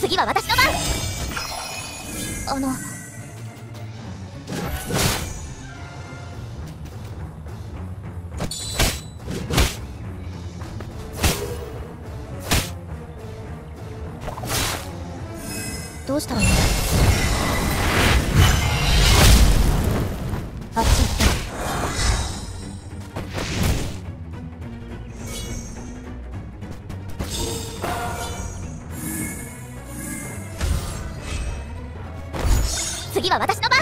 次は私の番。あの。どうしたらいいの？次は私の番。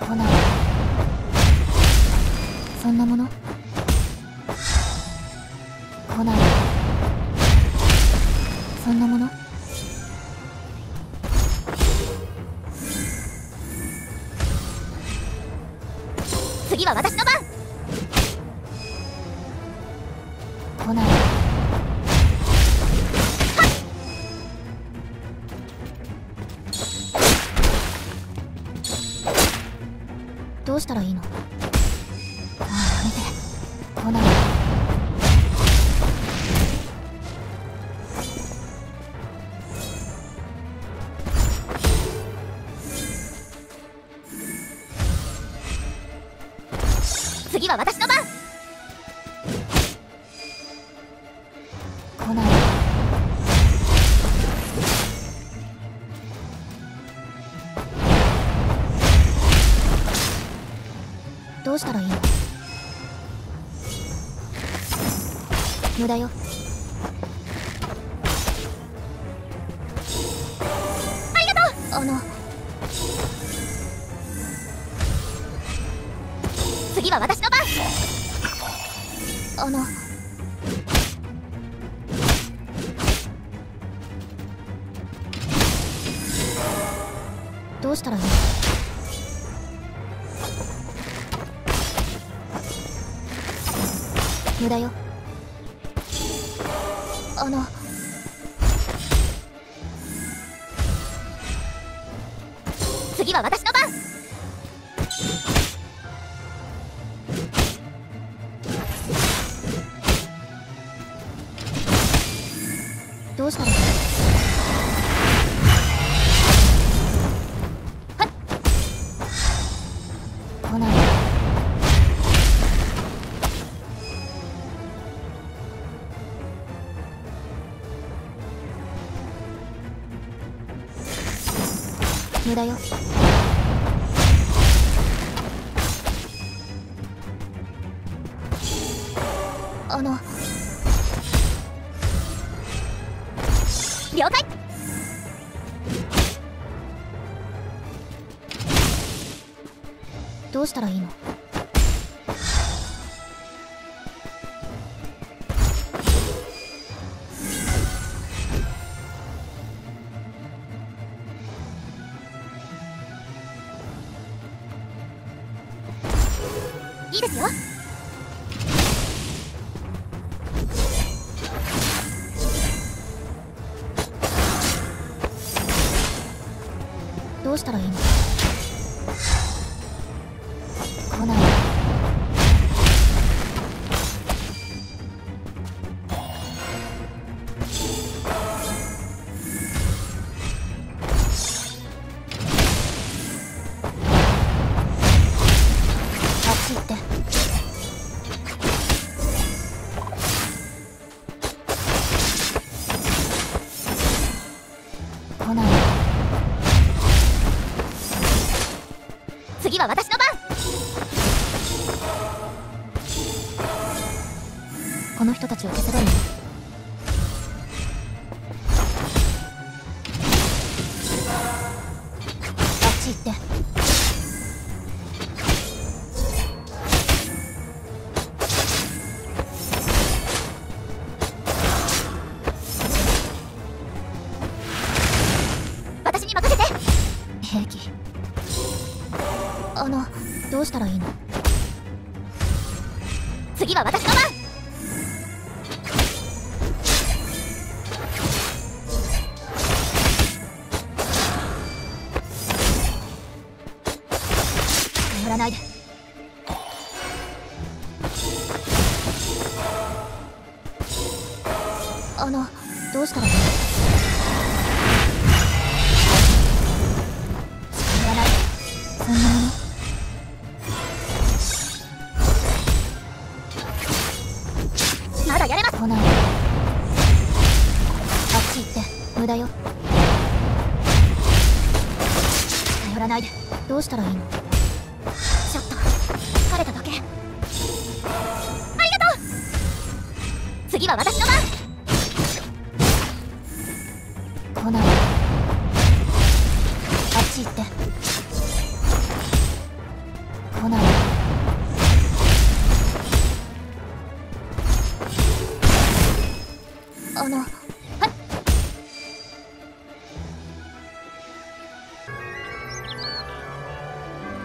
来ない。そんなもの？来ない。そんなもの？次は私の番。来ない。どうしたらいいの？次は私の番。来ない。どうしたらいいの？無駄よ。ありがとう。あの。次は私の番あの。どうしたらいい無駄よ。あの。次は私の番。どうしたらいいの？はっ。来ない。無駄よ。あの。了解。どうしたらいいの？いいですよ。どうしたらいいの？は私の番。この人たちを消せばいいの。あっち行って。私に任せて。平気あのどうしたらいいの？次は私の番！らないで。あのどうしたらいいの？行って無駄よ。頼らないで。どうしたらいいの？ちょっと。疲れただけ。ありがとう。次は私の番。来ないあっち行って。来ないあの。